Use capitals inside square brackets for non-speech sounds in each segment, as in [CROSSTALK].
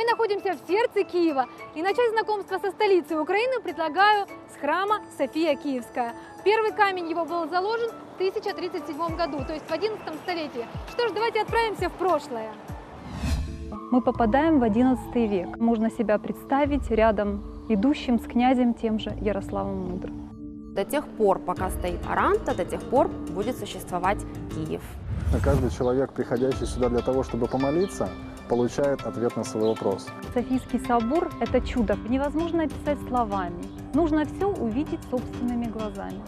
Мы находимся в сердце Киева. И начать знакомство со столицей Украины предлагаю с храма София Киевская. Первый камень его был заложен в 1037 году, то есть в 11 столетии. Что ж, давайте отправимся в прошлое. Мы попадаем в XI век. Можно себя представить рядом идущим с князем тем же Ярославом Мудрым. До тех пор, пока стоит Аранта, до тех пор будет существовать Киев. Каждый человек, приходящий сюда для того, чтобы помолиться, получает ответ на свой вопрос. Софийский собор – это чудо, невозможно описать словами. Нужно все увидеть собственными глазами.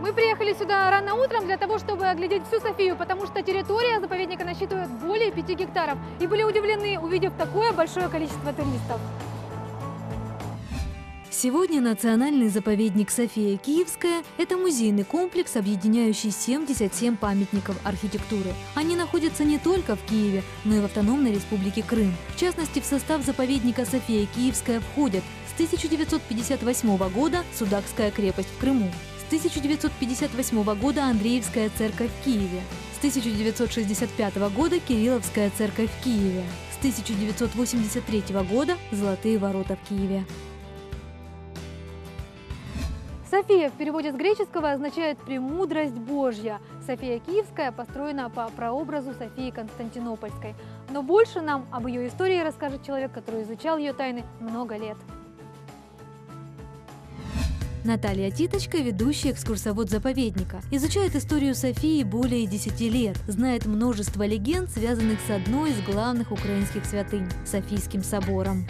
Мы приехали сюда рано утром для того, чтобы оглядеть всю Софию, потому что территория заповедника насчитывает более 5 гектаров. И были удивлены, увидев такое большое количество туристов. Сегодня национальный заповедник София Киевская – это музейный комплекс, объединяющий 77 памятников архитектуры. Они находятся не только в Киеве, но и в автономной республике Крым. В частности, в состав заповедника София Киевская входят с 1958 года Судакская крепость в Крыму, с 1958 года Андреевская церковь в Киеве, с 1965 года Кирилловская церковь в Киеве, с 1983 года Золотые ворота в Киеве. София в переводе с греческого означает «премудрость Божья». София Киевская построена по прообразу Софии Константинопольской. Но больше нам об ее истории расскажет человек, который изучал ее тайны много лет. Наталья Титочка – ведущая экскурсовод заповедника. Изучает историю Софии более 10 лет. Знает множество легенд, связанных с одной из главных украинских святынь – Софийским собором.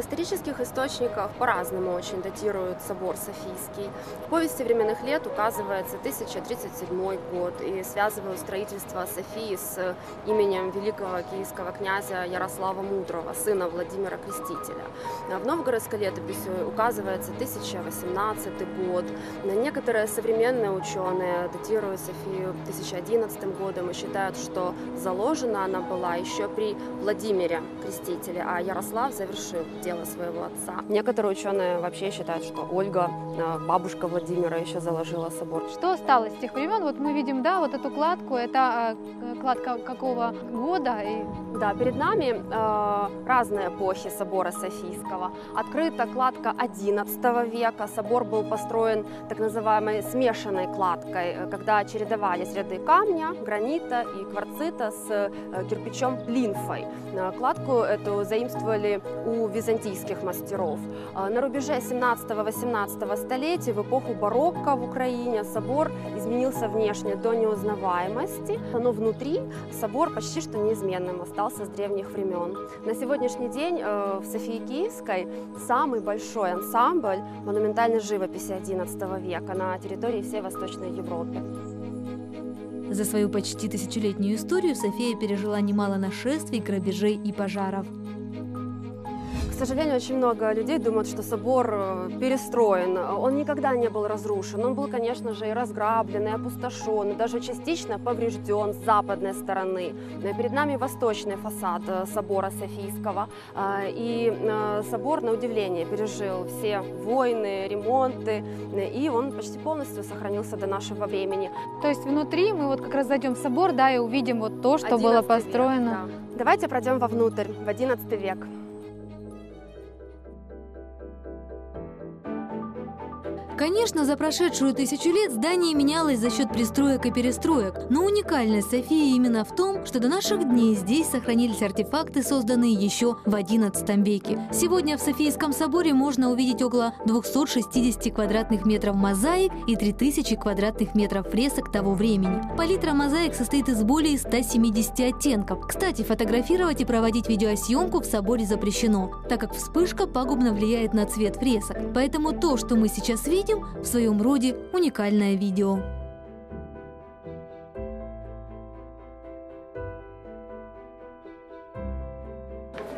В исторических источниках по-разному очень датируют собор Софийский. В повести временных лет указывается 1037 год и связывают строительство Софии с именем великого киевского князя Ярослава Мудрого, сына Владимира Крестителя. В новгородской летописи указывается 1018 год. Некоторые современные ученые датируют Софию 1011 годом и считают, что заложена она была еще при Владимире Крестителе, а Ярослав завершил дело своего отца. Некоторые ученые вообще считают, что Ольга, э, бабушка Владимира, еще заложила собор. Что осталось с тех времен? Вот мы видим, да, вот эту кладку. Это э, кладка какого года? И... Да, перед нами э, разные эпохи собора Софийского. Открыта кладка XI века. Собор был построен так называемой смешанной кладкой, э, когда чередовались ряды камня, гранита и кварцита с э, кирпичом линфой. Кладку эту заимствовали у византийских мастеров. На рубеже 17-18 столетий, в эпоху барокко в Украине, собор изменился внешне до неузнаваемости, но внутри собор почти что неизменным остался с древних времен. На сегодняшний день в Софии Киевской самый большой ансамбль монументальной живописи XI века на территории всей Восточной Европы. За свою почти тысячелетнюю историю София пережила немало нашествий, грабежей и пожаров. Сожалению, очень много людей думают, что собор э, перестроен. Он никогда не был разрушен. Он был, конечно же, и разграблен, и опустошен, и даже частично поврежден с западной стороны. Перед нами восточный фасад э, собора Софийского. Э, и собор, на удивление, пережил все войны, ремонты, и он почти полностью сохранился до нашего времени. То есть внутри мы вот как раз зайдем в собор, да, и увидим вот то, что было построено. Век, да. Давайте пройдем вовнутрь, в XI век. Конечно, за прошедшую тысячу лет здание менялось за счет пристроек и перестроек, но уникальность Софии именно в том, что до наших дней здесь сохранились артефакты, созданные еще в XI веке. Сегодня в Софийском соборе можно увидеть около 260 квадратных метров мозаик и 3000 квадратных метров фресок того времени. Палитра мозаик состоит из более 170 оттенков. Кстати, фотографировать и проводить видеосъемку в соборе запрещено, так как вспышка пагубно влияет на цвет фресок. Поэтому то, что мы сейчас видим, видим в своем роде уникальное видео.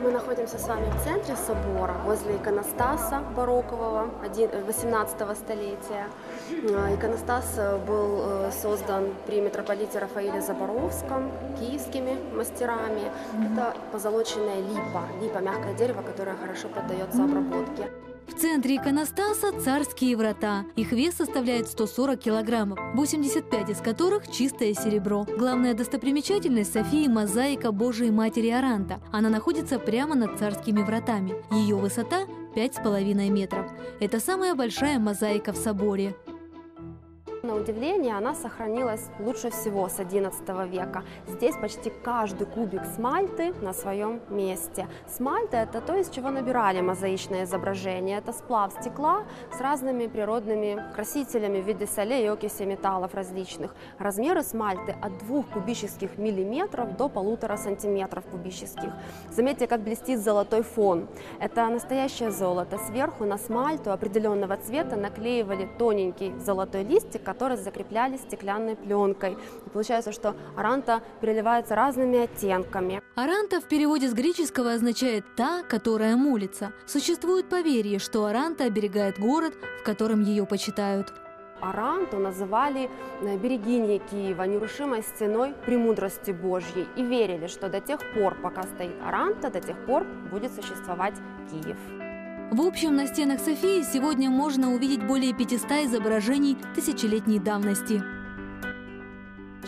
Мы находимся с вами в центре собора, возле иконостаса бароккового 18 столетия. А, иконостас э, был э, создан при митрополите Рафаиле Заборовском киевскими мастерами. Это позолоченная липа, липа – мягкое дерево, которое хорошо поддается обработке. В центре иконостаса царские врата. Их вес составляет 140 килограммов, 85 из которых чистое серебро. Главная достопримечательность Софии – мозаика Божией Матери Аранта. Она находится прямо над царскими вратами. Ее высота – 5,5 метров. Это самая большая мозаика в соборе. На удивление, она сохранилась лучше всего с XI века. Здесь почти каждый кубик смальты на своем месте. Смальта – это то, из чего набирали мозаичное изображение. Это сплав стекла с разными природными красителями в виде солей и окисей металлов различных. Размеры смальты от 2 кубических миллиметров до полутора сантиметров кубических. Заметьте, как блестит золотой фон. Это настоящее золото. Сверху на смальту определенного цвета наклеивали тоненький золотой листик, которые закреплялись стеклянной пленкой. И получается, что аранта переливается разными оттенками. Аранта в переводе с греческого означает «та, которая молится». Существует поверье, что Аранта оберегает город, в котором ее почитают. Аранту называли э, берегиней Киева, нерушимой стеной премудрости Божьей и верили, что до тех пор, пока стоит Аранта, до тех пор будет существовать Киев. В общем, на стенах Софии сегодня можно увидеть более 500 изображений тысячелетней давности.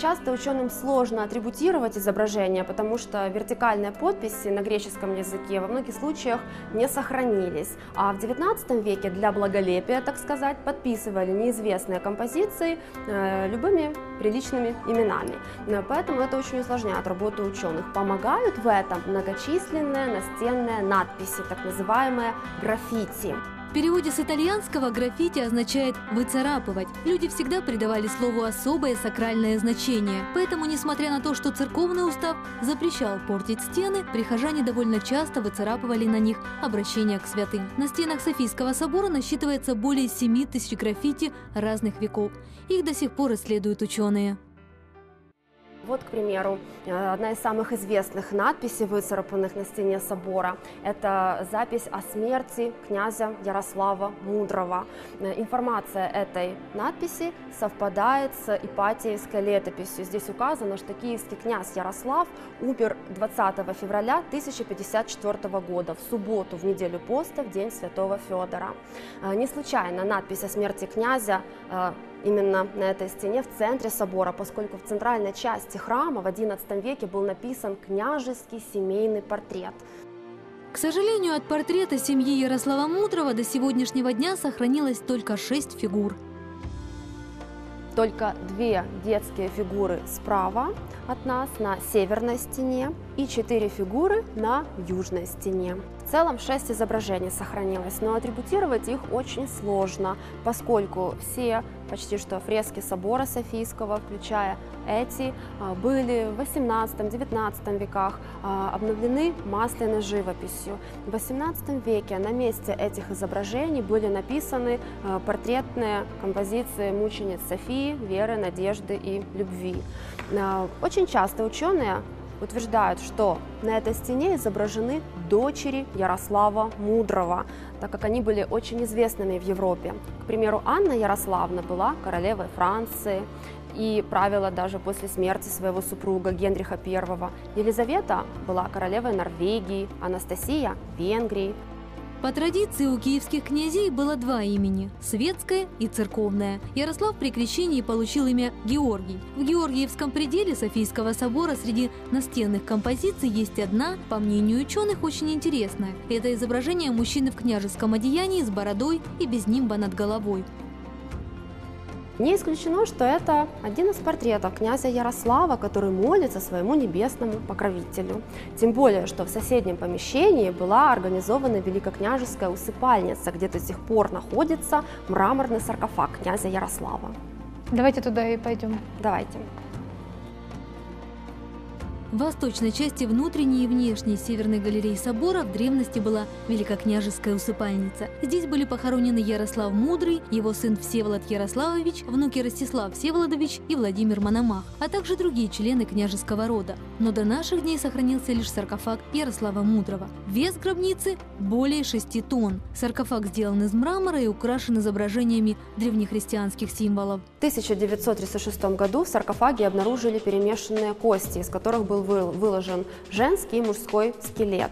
Часто ученым сложно атрибутировать изображения, потому что вертикальные подписи на греческом языке во многих случаях не сохранились. А в XIX веке для благолепия, так сказать, подписывали неизвестные композиции э, любыми приличными именами. Э, поэтому это очень усложняет работу ученых. Помогают в этом многочисленные настенные надписи, так называемые граффити. Переводе с итальянского граффити означает «выцарапывать». Люди всегда придавали слову особое сакральное значение. Поэтому, несмотря на то, что церковный устав запрещал портить стены, прихожане довольно часто выцарапывали на них обращение к святым. На стенах Софийского собора насчитывается более 7 тысяч граффити разных веков. Их до сих пор исследуют ученые. Вот, к примеру, э, одна из самых известных надписей, выцарапанных на стене собора, это запись о смерти князя Ярослава Мудрого. Э, информация этой надписи совпадает с Ипатиевской летописью. Здесь указано, что киевский князь Ярослав умер 20 февраля 1054 года, в субботу, в неделю поста, в день святого Федора. Э, не случайно надпись о смерти князя именно на этой стене в центре собора, поскольку в центральной части храма в XI веке был написан княжеский семейный портрет. К сожалению, от портрета семьи Ярослава Мудрого до сегодняшнего дня сохранилось только шесть фигур. Только две детские фигуры справа от нас на северной стене и четыре фигуры на южной стене. Целом шесть изображений сохранилось, но атрибутировать их очень сложно, поскольку все почти что фрески собора Софийского, включая эти, а, были в 18-19 веках а, обновлены масляной живописью. В 18 веке на месте этих изображений были написаны а, портретные композиции мучениц Софии, веры, надежды и любви. Очень часто ученые утверждают, что на этой стене изображены дочери Ярослава Мудрого, так как они были очень известными в Европе. К примеру, Анна Ярославна была королевой Франции и правила даже после смерти своего супруга Генриха I. Елизавета была королевой Норвегии, Анастасия – Венгрии, по традиции у киевских князей было два имени – светское и церковное. Ярослав при крещении получил имя Георгий. В Георгиевском пределе Софийского собора среди настенных композиций есть одна, по мнению ученых, очень интересная. Это изображение мужчины в княжеском одеянии с бородой и без нимба над головой. Не исключено, что это один из портретов князя Ярослава, который молится своему небесному покровителю. Тем более, что в соседнем помещении была организована великокняжеская усыпальница, где до сих пор находится мраморный саркофаг князя Ярослава. Давайте туда и пойдем. Давайте. В восточной части внутренней и внешней северной галереи собора в древности была великокняжеская усыпальница. Здесь были похоронены Ярослав Мудрый, его сын Всеволод Ярославович, внуки Ростислав Всеволодович и Владимир Мономах, а также другие члены княжеского рода. Но до наших дней сохранился лишь саркофаг Ярослава Мудрого. Вес гробницы более 6 тонн. Саркофаг сделан из мрамора и украшен изображениями древнехристианских символов. В 1936 году в саркофаге обнаружили перемешанные кости, из которых был выложен женский и мужской скелет.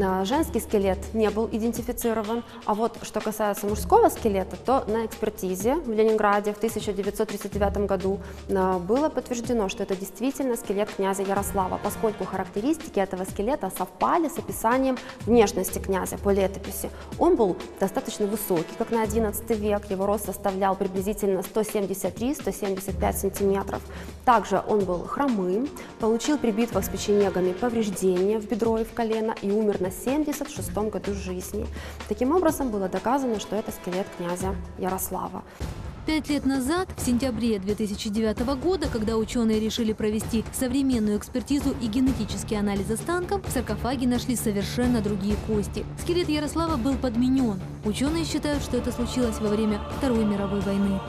А, Женский скелет не был идентифицирован, а вот что касается мужского скелета, то на экспертизе в Ленинграде в 1939 году а, было подтверждено, что это действительно скелет князя Ярослава, поскольку характеристики этого скелета совпали с описанием внешности князя по летописи. Он был достаточно высокий, как на XI век, его рост составлял приблизительно 173-175 сантиметров. Также он был хромым, получил при битвах с печенегами повреждения в бедро и в колено и умер на 76 году жизни. Таким образом, было доказано, что это скелет князя Ярослава. Пять лет назад, в сентябре 2009 года, когда ученые решили провести современную экспертизу и генетический анализ останков, в саркофаге нашли совершенно другие кости. Скелет Ярослава был подменен. Ученые считают, что это случилось во время Второй мировой войны.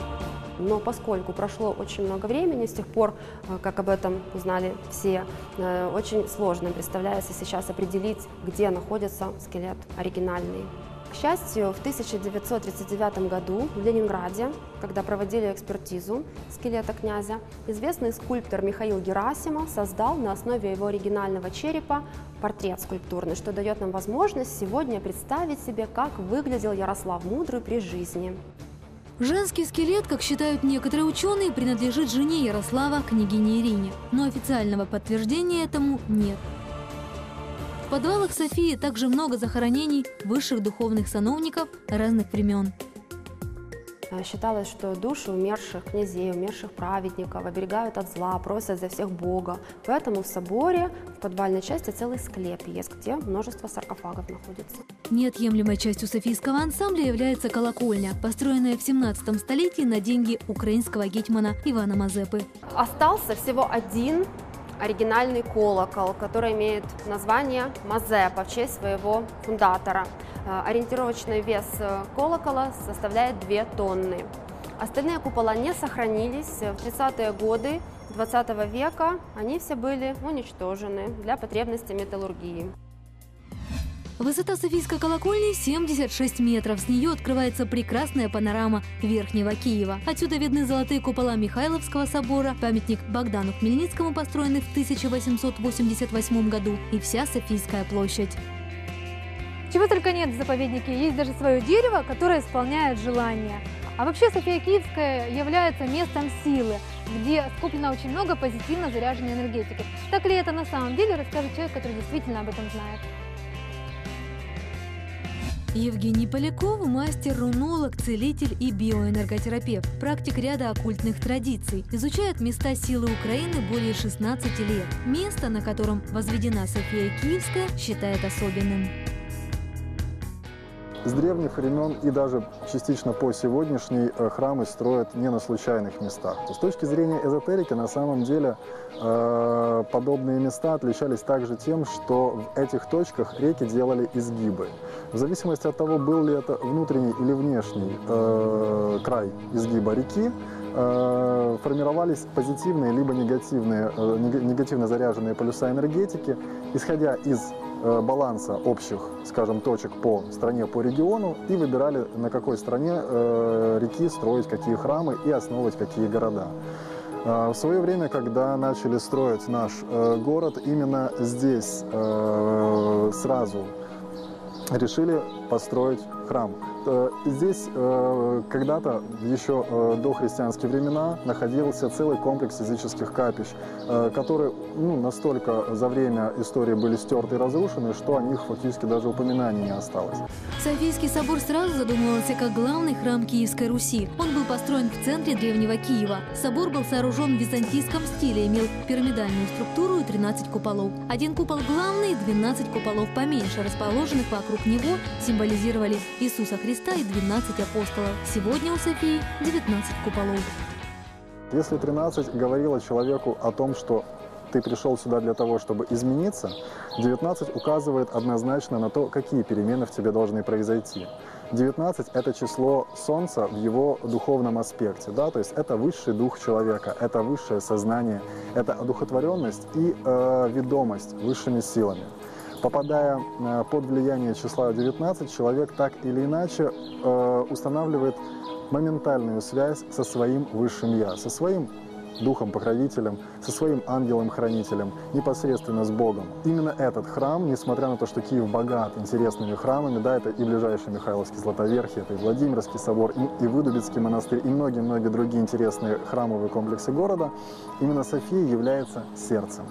Но поскольку прошло очень много времени с тех пор, э, как об этом узнали все, э, очень сложно представляется сейчас определить, где находится скелет оригинальный. К счастью, в 1939 году в Ленинграде, когда проводили экспертизу скелета князя, известный скульптор Михаил Герасимов создал на основе его оригинального черепа портрет скульптурный, что дает нам возможность сегодня представить себе, как выглядел Ярослав Мудрый при жизни. Женский скелет, как считают некоторые ученые, принадлежит жене Ярослава, княгине Ирине. Но официального подтверждения этому нет. В подвалах Софии также много захоронений высших духовных сановников разных времен. А, Считалось, что души умерших князей, умерших праведников оберегают от зла, просят за всех Бога. Поэтому в соборе в подвальной части целый склеп есть, где множество саркофагов находится. Неотъемлемой частью Софийского ансамбля является колокольня, построенная в 17 столетии на деньги украинского гетьмана Ивана Мазепы. Остался всего один оригинальный колокол, который имеет название Мазепа в честь своего фундатора. Э, Ориентировочный вес э, колокола составляет 2 тонны. Остальные купола не сохранились. В 30-е годы 20 века они все были уничтожены для потребностей металлургии. Высота Софийской колокольни 76 метров. С нее открывается прекрасная панорама Верхнего Киева. Отсюда видны золотые купола Михайловского собора, памятник Богдану Хмельницкому, построенный в 1888 году, и вся Софийская площадь. Чего только нет в заповеднике, есть даже свое дерево, которое исполняет желания. А вообще София Киевская является местом силы, где скоплено очень много позитивно заряженной энергетики. Так ли это на самом деле, расскажет человек, который действительно об этом знает. Евгений Поляков – мастер-рунолог, целитель и биоэнерготерапевт, практик ряда оккультных традиций. Изучает места силы Украины более 16 лет. Место, на котором возведена София Киевская, считает особенным. С древних времен и даже частично по сегодняшний э, храмы строят не на случайных местах. С точки зрения эзотерики, на самом деле, э, подобные места отличались также тем, что в этих точках реки делали изгибы. В зависимости от того, был ли это внутренний или внешний э, край изгиба реки, формировались позитивные либо негативные, нег- негативно заряженные полюса энергетики, исходя из баланса общих, скажем, точек по стране, по региону, и выбирали, на какой стороне э, реки строить какие храмы и основывать какие города. А, В свое время, когда начали строить наш э, город, именно здесь э, сразу решили построить храм. Э, Здесь э, когда-то, еще э, до христианские времена, находился целый комплекс языческих капищ, которые ну, настолько за время истории были стерты и разрушены, что о них фактически даже упоминаний не осталось. Софийский собор сразу задумывался как главный храм Киевской Руси. Он был построен в центре древнего Киева. Собор был сооружен в византийском стиле, имел пирамидальную структуру и 13 куполов. Один купол главный, 12 куполов поменьше, расположенных вокруг него, символизировали Иисуса Христа и 12 апостолов. Сегодня у Софии 19 куполов. Если 13 говорило человеку о том, что ты пришел сюда для того, чтобы измениться, 19 указывает однозначно на то, какие перемены в тебе должны произойти. 19 – это число Солнца в его духовном аспекте, да, то есть это высший дух человека, это высшее сознание, это одухотворенность и э, ведомость высшими силами. Попадая э, под влияние числа 19, человек так или иначе э, устанавливает моментальную связь со своим высшим «я», со своим духом-покровителем, со своим ангелом-хранителем, непосредственно с Богом. Именно этот храм, несмотря на то, что Киев богат интересными храмами, да, это и ближайший Михайловский Златоверхий, это и Владимирский собор, и, и Выдубицкий монастырь, и многие-многие другие интересные храмовые комплексы города, именно София является сердцем.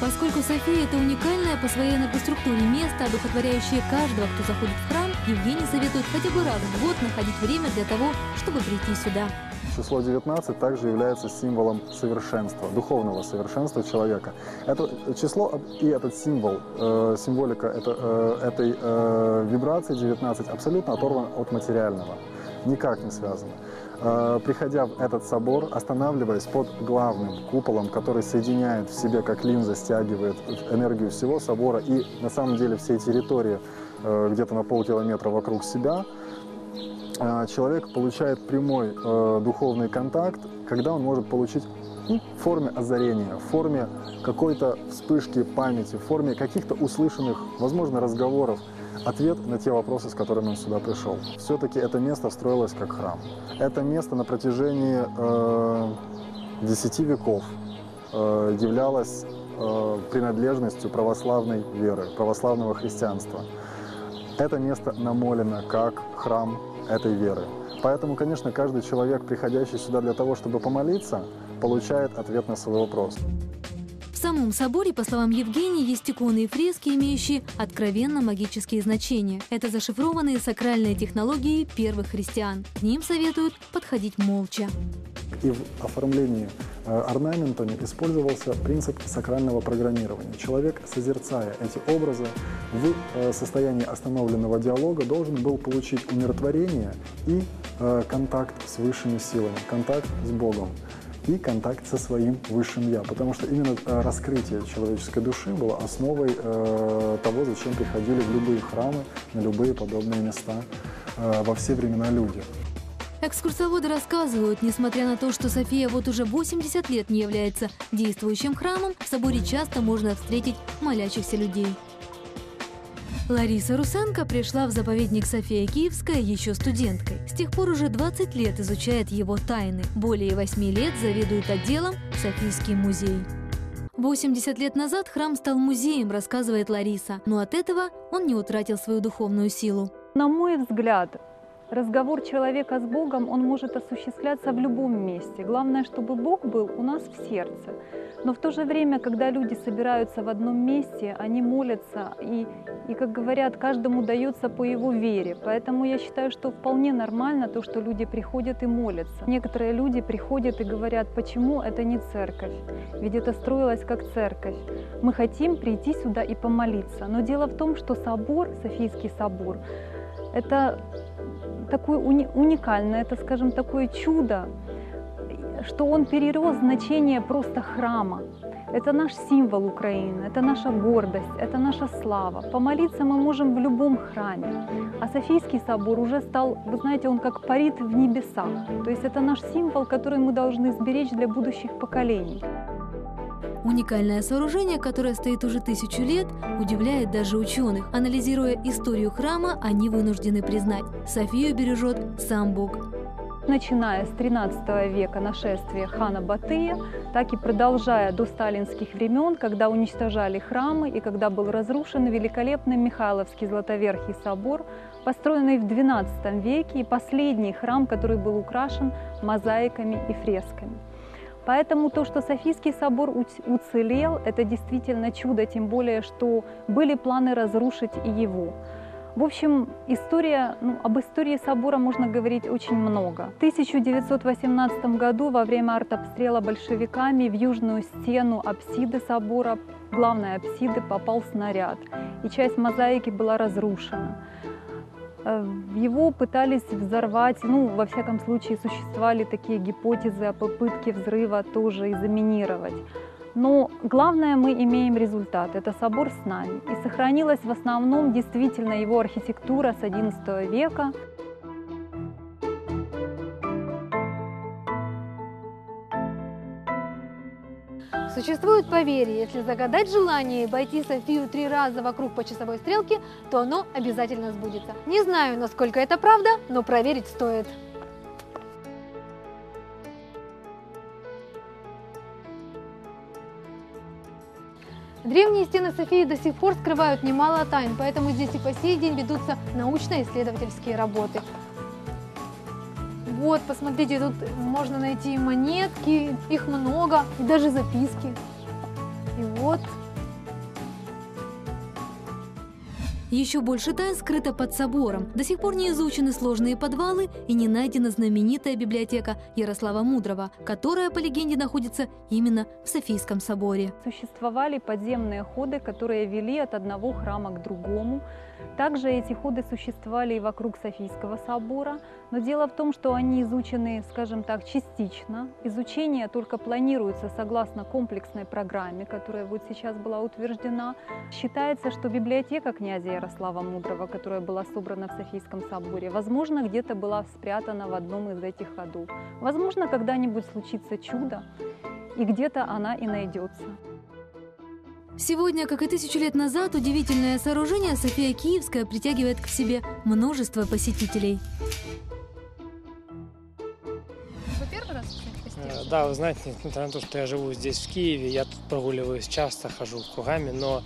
Поскольку София – это уникальное по своей энергоструктуре место, одухотворяющее каждого, кто заходит в храм, Евгений советует хотя бы раз в год находить время для того, чтобы прийти сюда. Число 19 также является символом совершенства, духовного совершенства человека. Это число и этот символ, э, символика это, э, этой э, вибрации 19 абсолютно оторван от материального, никак не связано. Э, приходя в этот собор, останавливаясь под главным куполом, который соединяет в себе, как линза, стягивает энергию всего собора и на самом деле всей территории э, где-то на полкилометра вокруг себя, человек получает прямой духовный контакт, когда он может получить ну, в форме озарения, в форме какой-то вспышки памяти, в форме каких-то услышанных, возможно, разговоров, ответ на те вопросы, с которыми он сюда пришел. Все-таки это место строилось как храм. Это место на протяжении э, 10 веков э, являлось э, принадлежностью православной веры, православного христианства. Это место намолено как храм этой веры. Поэтому, конечно, каждый человек, приходящий сюда для того, чтобы помолиться, получает ответ на свой вопрос. В самом соборе, по словам Евгения, есть иконы и фрески, имеющие откровенно магические значения. Это зашифрованные сакральные технологии первых христиан. К ним советуют подходить молча. И в оформлении орнаментами использовался принцип сакрального программирования. Человек, созерцая эти образы, в э, состоянии остановленного диалога должен был получить умиротворение и э, контакт с высшими силами, контакт с Богом и контакт со своим высшим я. Потому что именно э, раскрытие человеческой души было основой э, того, зачем приходили в любые храмы, на любые подобные места э, во все времена люди. Экскурсоводы рассказывают, несмотря на то, что София вот уже 80 лет не является действующим храмом, в соборе часто можно встретить молящихся людей. Лариса Русенко пришла в заповедник София Киевская еще студенткой. С тех пор уже 20 лет изучает его тайны. Более 8 лет заведует отделом Софийский музей. 80 лет назад храм стал музеем, рассказывает Лариса, но от этого он не утратил свою духовную силу. На мой взгляд, разговор человека с Богом, он может осуществляться в любом месте. Главное, чтобы Бог был у нас в сердце. Но в то же время, когда люди собираются в одном месте, они молятся, и, и как говорят, каждому дается по его вере. Поэтому я считаю, что вполне нормально то, что люди приходят и молятся. Некоторые люди приходят и говорят, почему это не церковь, ведь это строилось как церковь. Мы хотим прийти сюда и помолиться. Но дело в том, что собор, Софийский собор, это такое уни уникальное, это, скажем, такое чудо, что он перерос значение просто храма. Это наш символ Украины, это наша гордость, это наша слава. Помолиться мы можем в любом храме. А Софийский собор уже стал, вы знаете, он как парит в небесах. То есть это наш символ, который мы должны сберечь для будущих поколений. Уникальное сооружение, которое стоит уже тысячу лет, удивляет даже ученых. Анализируя историю храма, они вынуждены признать, Софию бережет сам Бог начиная с 13 века нашествия хана Батыя, так и продолжая до сталинских времен, когда уничтожали храмы и когда был разрушен великолепный Михайловский Златоверхий собор, построенный в XII веке и последний храм, который был украшен мозаиками и фресками. Поэтому то, что Софийский собор уцелел, это действительно чудо, тем более, что были планы разрушить и его. В общем, история, ну, об истории собора можно говорить очень много. В 1918 году во время артобстрела большевиками в южную стену апсиды собора, главной апсиды, попал снаряд, и часть мозаики была разрушена. Э, его пытались взорвать, ну, во всяком случае, существовали такие гипотезы о попытке взрыва тоже и заминировать. Но главное, мы имеем результат. Это собор с нами. И сохранилась в основном действительно его архитектура с XI века. Существует поверье, если загадать желание и обойти Софию три раза вокруг по часовой стрелке, то оно обязательно сбудется. Не знаю, насколько это правда, но проверить стоит. Древние стены Софии до сих пор скрывают немало тайн, поэтому здесь и по сей день ведутся научно-исследовательские работы. Вот, посмотрите, тут можно найти монетки, их много, и даже записки. И вот Еще больше тайн скрыто под собором. До сих пор не изучены сложные подвалы и не найдена знаменитая библиотека Ярослава Мудрого, которая, по легенде, находится именно в Софийском соборе. Существовали подземные ходы, которые вели от одного храма к другому. Также эти ходы существовали и вокруг Софийского собора, но дело в том, что они изучены, скажем так, частично. Изучение только планируется согласно комплексной программе, которая вот сейчас была утверждена. Считается, что библиотека князя Ярослава Мудрого, которая была собрана в Софийском соборе, возможно, где-то была спрятана в одном из этих ходов. Возможно, когда-нибудь случится чудо, и где-то она и найдется. Сегодня, как и тысячу лет назад, удивительное сооружение София Киевская притягивает к себе множество посетителей. Вы первый раз Э, Да, вы знаете, несмотря на то, что я живу здесь, в Киеве, я тут прогуливаюсь часто, хожу кругами, но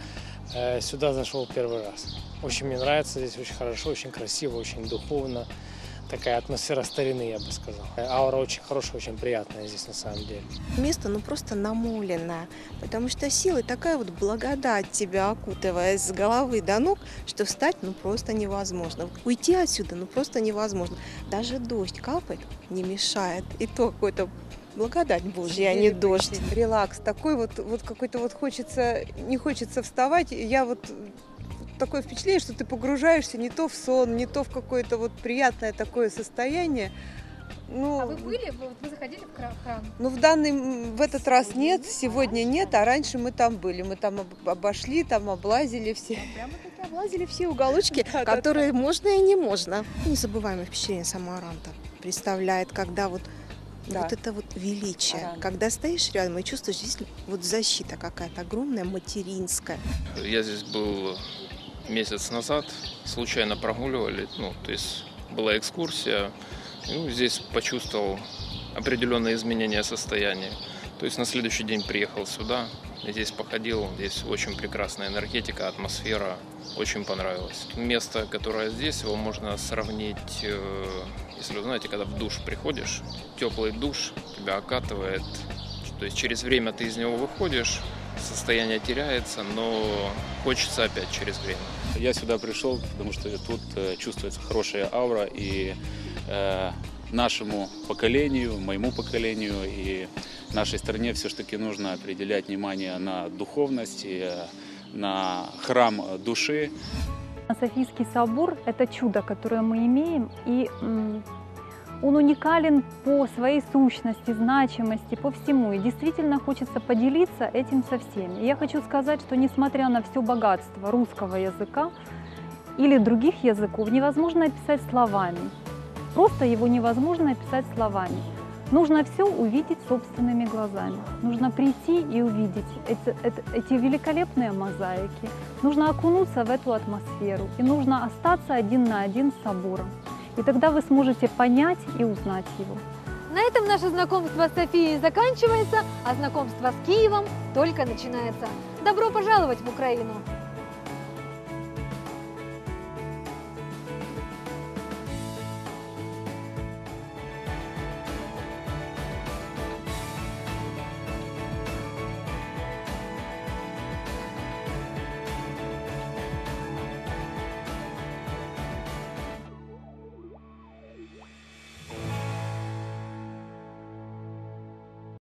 сюда зашел первый раз. Очень мне нравится здесь, очень хорошо, очень красиво, очень духовно. Такая атмосфера старины, я бы сказал. Э, Аура очень хорошая, очень приятная здесь на самом деле. Место, ну, просто намоленное, потому что сила такая вот благодать тебя окутывает с головы до ног, что встать, ну, просто невозможно. Уйти отсюда, ну, просто невозможно. Даже дождь капает, не мешает. И то какой-то благодать Божья, а не дождь. Релакс такой вот, вот какой-то вот хочется, не хочется вставать. Я вот такое впечатление, что ты погружаешься не то в сон, не то в какое-то вот приятное такое состояние. Ну, А вы были? Вы, заходили в хра- храм? ну, в данный, в этот раз нет, сегодня нет, а раньше мы там были. Мы там об- обошли, там облазили все. Прямо-таки облазили все уголочки, [LAUGHS] Да, да, которые можно и не можно. Незабываемое впечатление сама Аранта представляет, когда вот Да. Вот это вот величие, Аранта. когда стоишь рядом и чувствуешь здесь вот защита какая-то огромная, материнская. Я здесь был месяц назад, случайно прогуливали, ну, то есть была экскурсия, ну, здесь почувствовал определенные изменения состояния. То есть на следующий день приехал сюда, здесь походил, здесь очень прекрасная энергетика, атмосфера, очень понравилось. Место, которое здесь, его можно сравнить, э, если вы знаете, когда в душ приходишь, теплый душ тебя окатывает, то есть через время ты из него выходишь, состояние теряется, но хочется опять через время. Я сюда пришел, потому что тут э, чувствуется хорошая аура и э, нашему поколению, моему поколению и нашей стране все-таки нужно определять внимание на духовность, и, э, на храм души, Софийский собор – это чудо, которое мы имеем, и он уникален по своей сущности, значимости, по всему. И действительно хочется поделиться этим со всеми. И я хочу сказать, что несмотря на все богатство русского языка или других языков, невозможно описать словами. Просто его невозможно описать словами. Нужно все увидеть собственными глазами. Нужно прийти и увидеть эти, эти великолепные мозаики. Нужно окунуться в эту атмосферу. И нужно остаться один на один с собором. И тогда вы сможете понять и узнать его. На этом наше знакомство с Софией заканчивается, а знакомство с Киевом только начинается. Добро пожаловать в Украину!